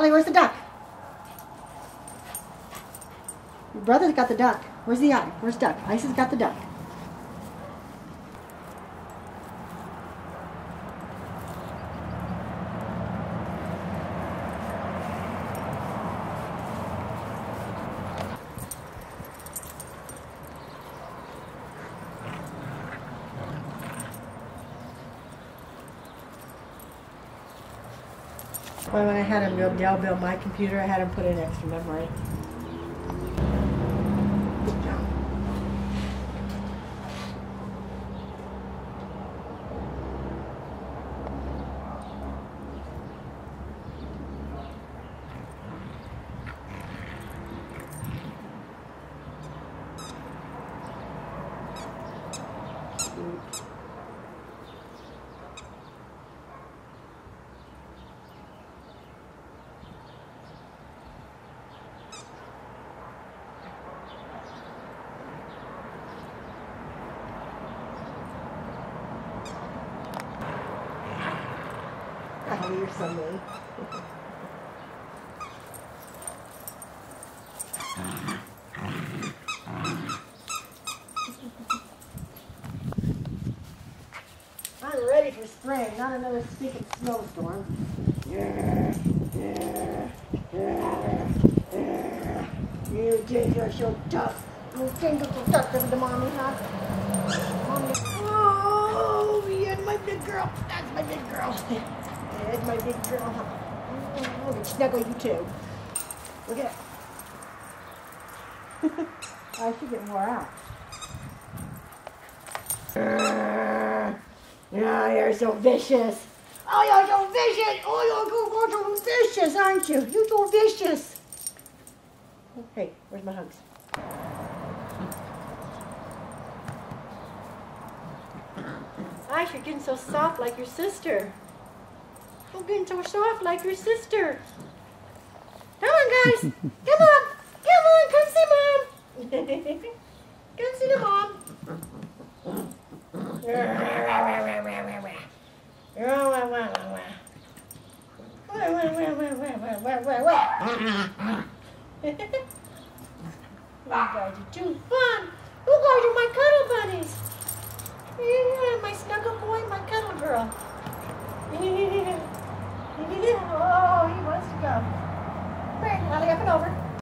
Ollie, where's the duck? Your brother's got the duck. Where's the eye? Where's duck? Has got the duck. When I had him Dell build my computer, I had him put in extra memory. Good job. Oh, you're so mean. I'm ready for spring, not another stinking snowstorm. Yeah, yeah, yeah, yeah. You think you're so tough. You think you're so tough to the mommy, huh? Mommy. Oh, yeah, my big girl. That's my big girl. There's my big girl. huh? Oh, we snuggle you too. Look at it. I should get more out. Yeah, you're so vicious. Oh, you're so vicious. Oh, you're so, so vicious, aren't you? You're so vicious. Hey, where's my hugs? Ash, you're getting so soft like your sister. I'm getting so soft like your sister. Come on, guys. come on. Come on. Come see mom. come see the mom. you guys are too fun. You guys are my cuddle bunnies. Yeah, my snuggle boy, my cuddle girl.